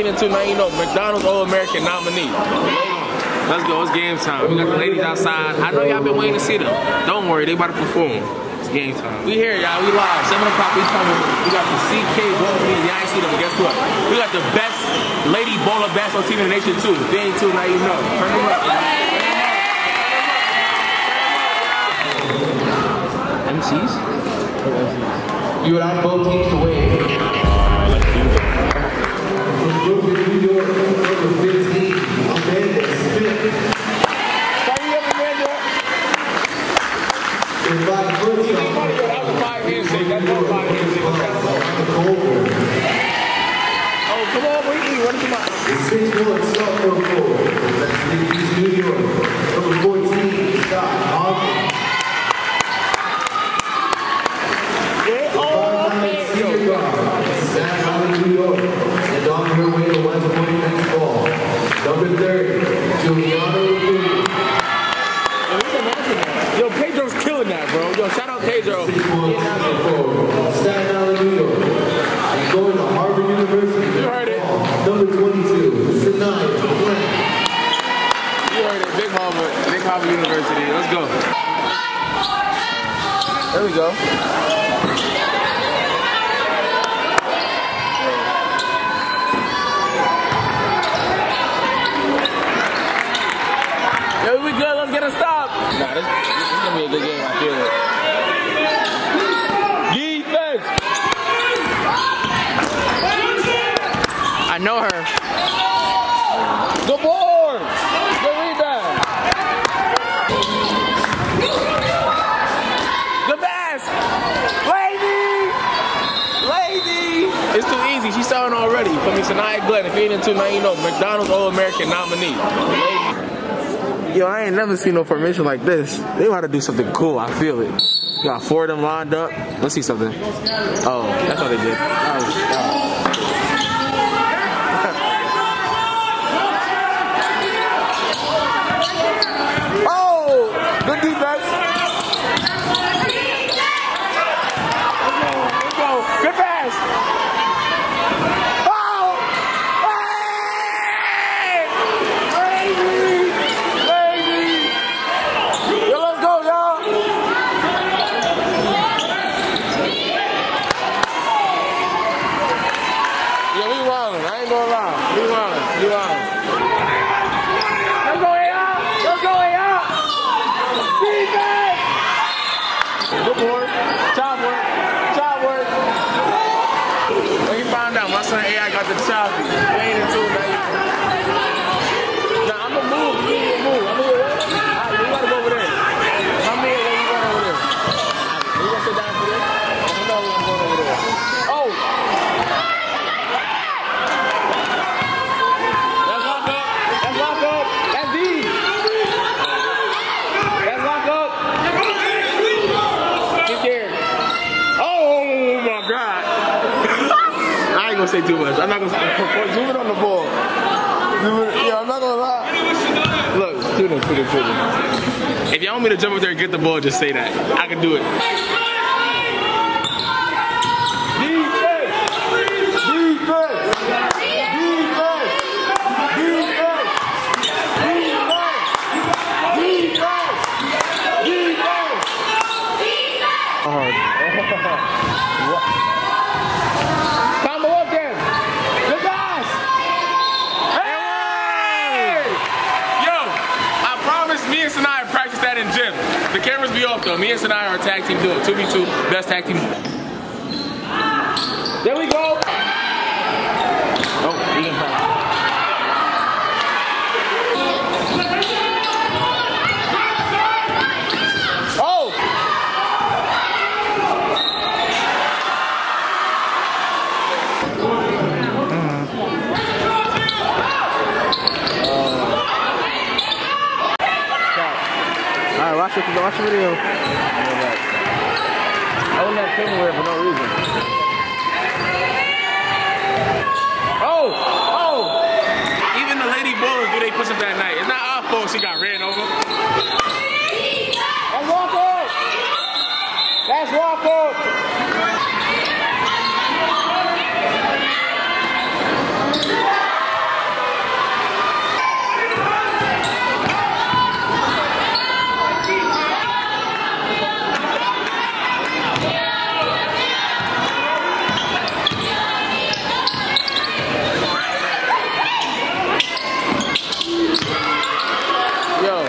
ain't into now you know McDonald's All American nominee. Let's go. It's game time. We got the ladies outside. I know y'all been waiting to see them. Don't worry, they about to perform. It's game time. We here, y'all. We live. Seven o'clock. We coming. We got the CK bowling team. Y'all ain't see them, but guess what? We got the best lady bowler basketball team in the nation too. If they ain't too, now you know. Turn them up. MCs? You would ask both teams to wave. The 6'1 sophomore forward. That's East New York. Number 14, Staten Island, New York. And on her way to West Point next fall. Number 30, Julianna Laguna. Yo, Pedro's killing that, bro. Yo, shout out Pedro. 6'1 forward. Staten Island, New York. And going to Harvard University. You heard it. Number 22, Saniyah Glenn. You heard it. Big Harvard. Big Harvard University. Let's go. There we go. Yo, we good. Let's get a stop. Nah, this, this is gonna be a good game. I feel it. Defense. I know her. Good board. Good rebound. Good pass. Lady. Lady. It's too easy. She's starting For me, Saniyah Glenn. If you ain't into now, you know McDonald's All American nominee. Yo, I ain't never seen no formation like this. They about to do something cool. I feel it. Got four of them lined up. Let's see something. Oh, that's what they did. That was- that was- Oh, good defense. Let's go. Good pass. Oh! Hey! Lady! Lady! Yo, let's go, y'all. Yeah, we wildin'. I ain't gonna lie. We wildin'. We wildin'. Let's go, y'all. Let's go, y'all. Defense! Good boy. Job work. Job work. When you find out my son AI got the choppy, it, man. Now, I'm gonna move. You need to move. I'm gonna All right, you gotta go over there. Come here, then you going over there. You gonna sit down for this? I know I'm going over there. Oh! That's lock up. That's lock up. That's D. That's lock up. Get there. Oh my God. I ain't gonna say too much. I'm not gonna say. Zoom it on the ball. Yeah, I'm not gonna lie. Look, student, student, student. If y'all want me to jump up there and get the ball, just say that. I can do it. Defense! Defense! Defense! Defense! Defense! Defense! Combo up there. Good guys. Hey! Yo, I promise me and Sanai practice that in gym. The cameras be off though. Me and Sanai are a team 2v2, best tag team. There we go. Oh, we didn't practice. Oh! Alright, watch it, watch the video. Have tableware for no reason. Oh! Oh! Even the lady bowlers do they push up that night. It's not our fault she got ran over. That's walk up! That's walk up! Yo.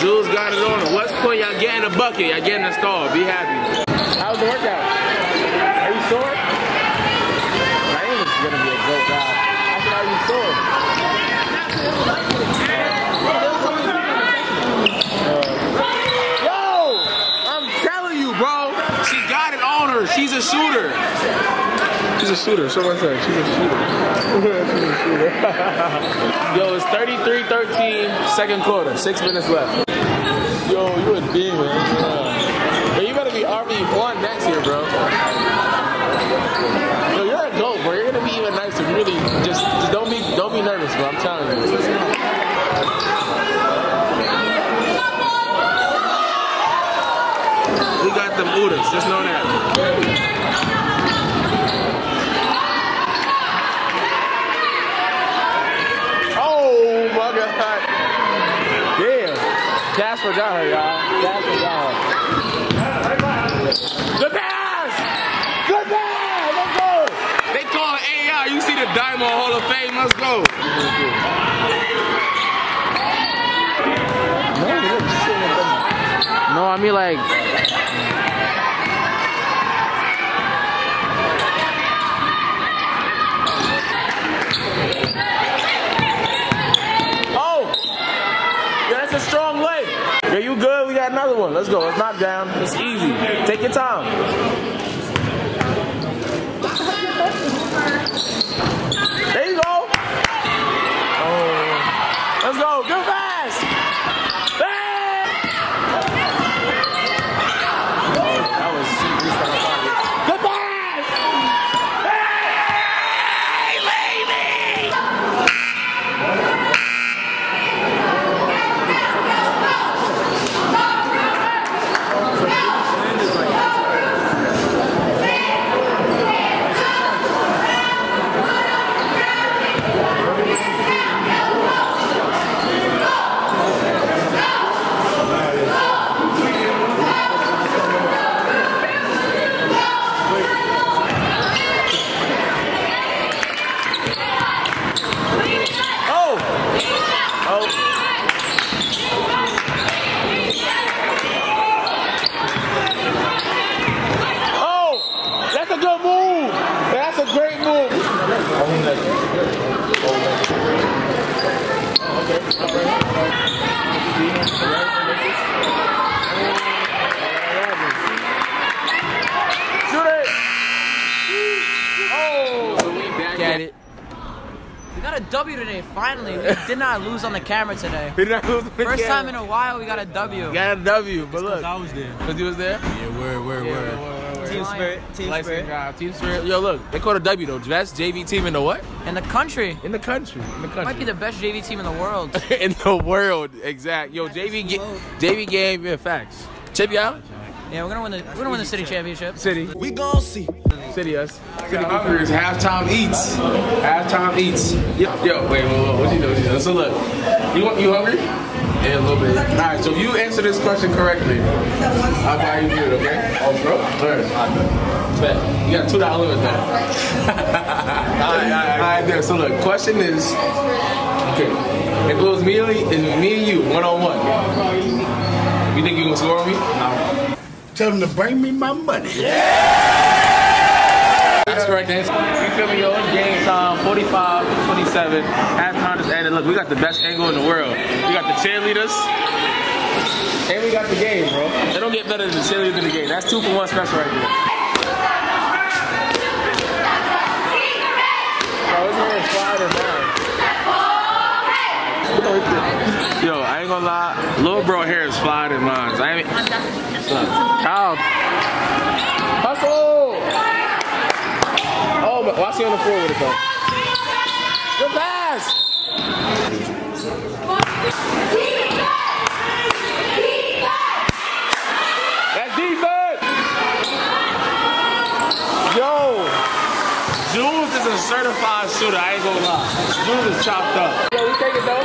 Jules got it on. What's point y'all getting a bucket? Y'all getting a stall. Be happy. How was the workout? Are you sore? Naeem is gonna be a great guy. I said, are you sore? Uh, yo! I'm telling you, bro. She got it on her. She's a shooter. She's a shooter. Someone said she's a shooter. she's a shooter. Yo, it's 33-13, second quarter. Six minutes left. Yo, you a man. Yeah. But you better be RB1 next year, bro. Yo, you're a goat, bro. You're gonna be even nicer. Really just, just don't be don't be nervous, bro. I'm telling you. We got them Udas, just know that. Oh my god. Damn. Casper got y'all. Casper got her. Good pass! Good pass! Let's go! They call it AI. You see the Diamond Hall of Fame. Let's go. No, I mean like Oh! Yeah, that's a strong leg. Yeah, you good? We got another one. Let's go. Let's knock down. It's easy. Take your time. There you go. Oh. Let's go. Good pass. Hey! That was Good pass. Hey, lady! Oh! Oh! Oh! That's a good move! That's a great move! Shoot it! Oh! back at it. We got a W today, finally. We did not lose on the camera today. We Did not lose the First game. time in a while we got a W. Got a W, but look. I was there. Because you was there? Yeah, word, word, word. Team spirit, team Light skin guy, Team spirit. Yo, look, they called a W though. Best JV team in the what? In the country. In the country. In the country. Might be the best JV team in the world. in the world. Exact. Yo, JV, ga- JV game in facts. Chip you out? Yeah, we're gonna win the we're gonna win the city championship. City. We gon' see. City, us. City Hunters, halftime eats. Halftime eats. Yo, yo, wait, wait, wait, what you doing? What you doing? So look, you want you hungry? Yeah, a little bit. All right, so if you answer this question correctly, I'll buy you food, okay? Oh, bro. All right. Bet. You got two dollar limit there. all right, all right, all right. There. So look, question is, okay, if it was me, and- if me and you one on one, you think you gonna score on me? No. Tell them to bring me my money. Yeah! That's correct answer. You feel me, yo? It's game time, um, 45, 27. Halftime just ended. Look, we got the best angle in the world. We got the cheerleaders. And we got the game, bro. They don't get better than the cheerleaders in the game. That's two for one special right there. Yo, I ain't gonna lie. Little bro hair is flying in mine. I ain't. Kyle. Hustle! Oh, but watch you on the floor with it though. Good pass! That's defense! Yo! Jules is a certified shooter, I ain't gonna lie. Jules is chopped up. Yo, we take it though.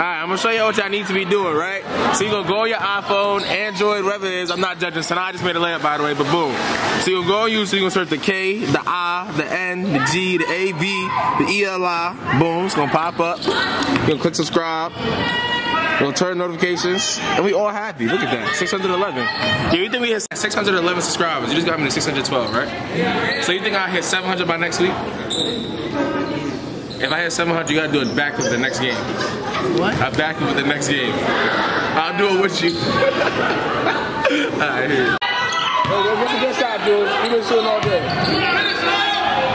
Alright, I'm gonna show you what y'all need to be doing, right? So you gonna go on your iPhone, Android, whatever it is. I'm not judging. So I just made a layup, by the way. But boom. So you gonna go on YouTube. So you gonna search the K, the I, the N, the G, the A, B, the E, L, I. Boom. It's gonna pop up. You gonna click subscribe. We'll turn notifications, and we all happy. Look at that, 611. Yeah, you think we hit 611 subscribers? You just got me to 612, right? So you think I'll hit 700 by next week? If I hit 700, you gotta do it back with the next game. What? I back it with the next game. I'll do it with you. Alright, here. Hey, what's a good shot, dude? You've been shooting all day.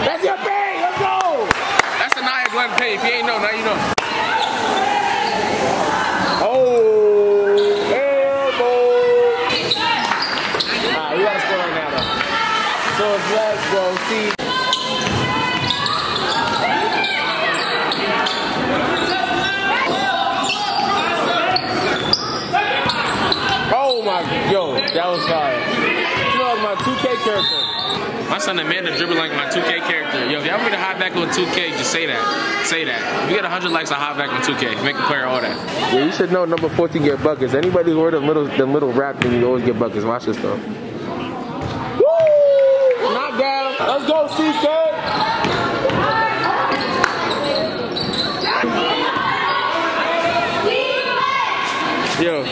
That's your pay. Let's go. That's a Nia Glenn pay. If you ain't know, now you know. Oh, elbow. Alright, we gotta score right now, though. So it's let's go see. Oh my, yo, that was fire. You know, like my 2K character. My son Amanda dribble like my 2K character. Yo, if y'all want me to hop back on 2K, just say that. Say that. If you get 100 likes, I'll hop back on 2K. Make a player all that. Yeah, you should know number 14 get buckets. Anybody who heard of little, the little rap thing, you always get buckets. Watch this though. Woo! Knockdown. Let's go, CK. Yo.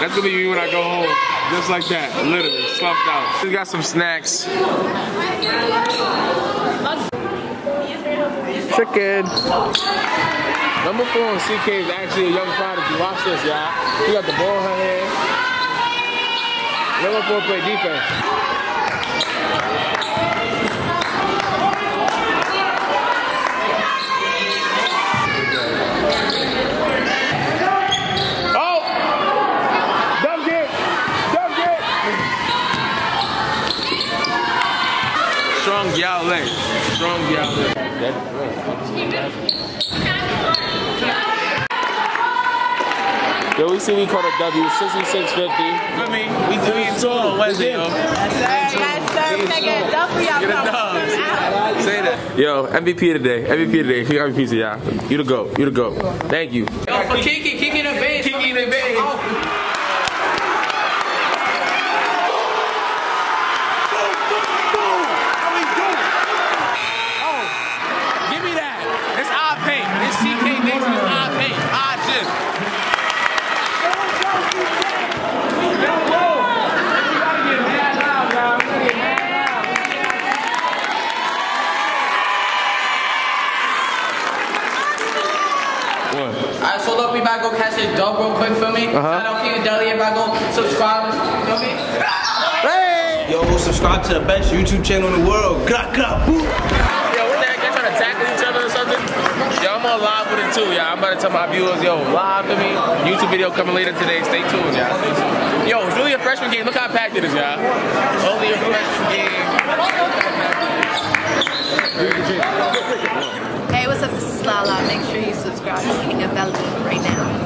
That's gonna be me when I go home. Just like that, literally, slumped out. We got some snacks. Chicken. Number four on CK is actually a young prodigy. Watch this, y'all. She got the ball in her hand. Number four play defense. Yo, we see we caught a W, 6650. I mean, we do it too on Wednesday, yo. Get a dub. Say that. Yo, MVP today. the day. MVP of the. You got MVP, y'all. You the GOAT. You the GOAT. Thank you. Yo, for Kiki, Kiki in the base. Kiki in the base. Oh. Give me that. It's our paint. It's CK Nation. It's our paint. Our gym. Alright, so look, we about to go catch this dub real quick for me. Uh-huh. Shout out KingAveli, everybody go subscribe. You feel me? Yo, subscribe to the best YouTube channel in the world. Gra, gra, boo. Yo, what the heck? Y'all trying to tackle each other or something? Yo, I'm on live with it too, y'all. I'm about to tell my viewers, yo, live to me. YouTube video coming later today. Stay tuned, y'all. Yo, it's really a freshman game. Look how packed it is, y'all. Only a freshman game. Hey, what's up? This is Lala. Make sure you subscribe to KingAveli right now.